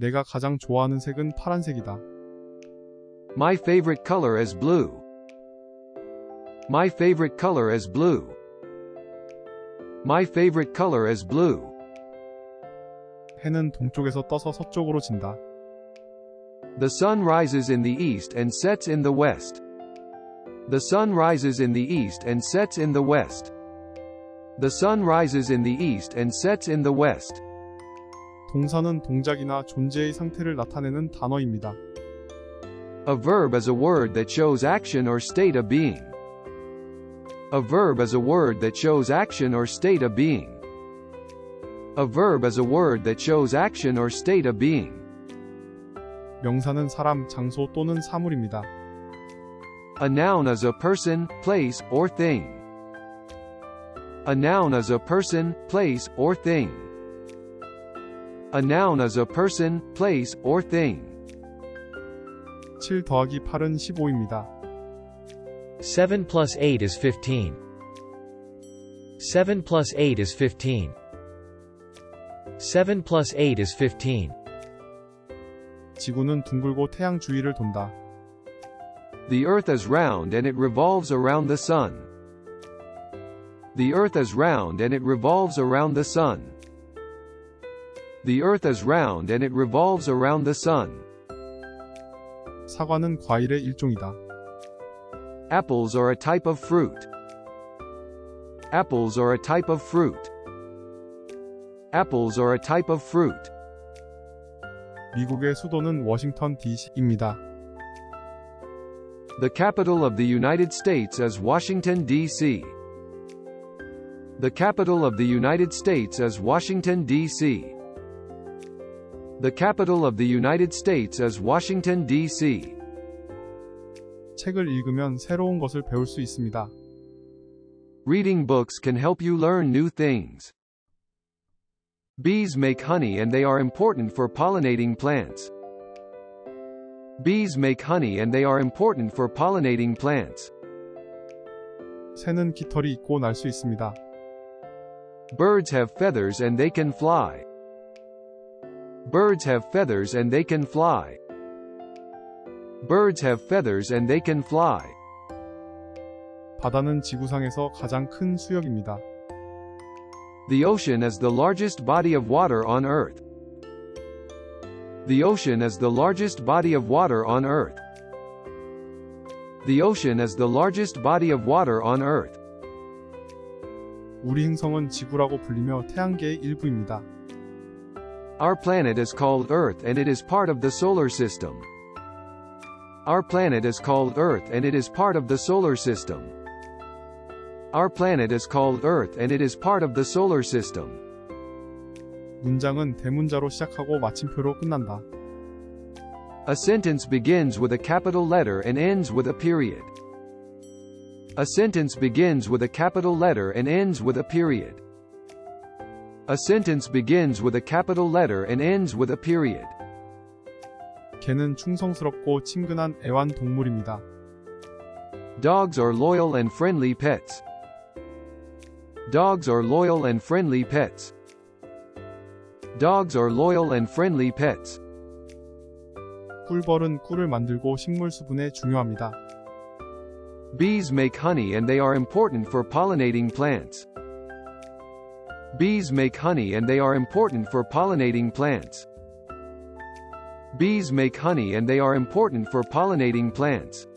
내가 가장 좋아하는 색은 파란색이다. My favorite color is blue. My favorite color is blue. My favorite color is blue. 해는 동쪽에서 떠서 서쪽으로 진다. The sun rises in the east and sets in the west. The sun rises in the east and sets in the west. The sun rises in the east and sets in the west. 동사는 동작이나 존재의 상태를 나타내는 단어입니다. A verb is a word that shows action or state of being. A verb is a word that shows action or state of being. A verb is a word that shows action or state of being. 명사는 사람, 장소 또는 사물입니다. A noun is a person, place, or thing. A noun is a person, place, or thing. A noun is a person, place, or thing. 7 더하기 8은 15입니다. 7 plus 8 is 15. 7 plus 8 is 15. 7 plus 8 is 15. 지구는 둥글고 태양 주위를 돈다. The earth is round and it revolves around the sun. The earth is round and it revolves around the sun. The earth is round and it revolves around the sun. 사과는 과일의 일종이다. Apples are a type of fruit. Apples are a type of fruit. Apples are a type of fruit. 미국의 수도는 워싱턴 DC입니다. The capital of the United States is Washington, D.C. The capital of the United States is Washington, D.C. The capital of the United States is Washington, D.C. 책을 읽으면 새로운 것을 배울 수 있습니다. Reading books can help you learn new things. Bees make honey and they are important for pollinating plants. Bees make honey and they are important for pollinating plants. 새는 깃털이 있고 날 수 있습니다. Birds have feathers and they can fly. Birds have feathers and they can fly. Birds have feathers and they can fly. 바다는 지구상에서 가장 큰 수역입니다. The ocean is the largest body of water on Earth. The ocean is the largest body of water on Earth. The ocean is the largest body of water on Earth. 우리 행성은 지구라고 불리며 태양계의 일부입니다. Our planet is called Earth and it is part of the solar system. Our planet is called Earth and it is part of the solar system. Our planet is called Earth and it is part of the solar system. 문장은 대문자로 시작하고 마침표로 끝난다. A sentence begins with a capital letter and ends with a period. A sentence begins with a capital letter and ends with a period. A sentence begins with a capital letter and ends with a period. 개는 충성스럽고 친근한 애완동물입니다. Dogs are loyal and friendly pets. Dogs are loyal and friendly pets. Dogs are loyal and friendly pets. 꿀벌은 꿀을 만들고 식물 수분에 중요합니다. Bees make honey and they are important for pollinating plants. Bees make honey and they are important for pollinating plants. Bees make honey and they are important for pollinating plants.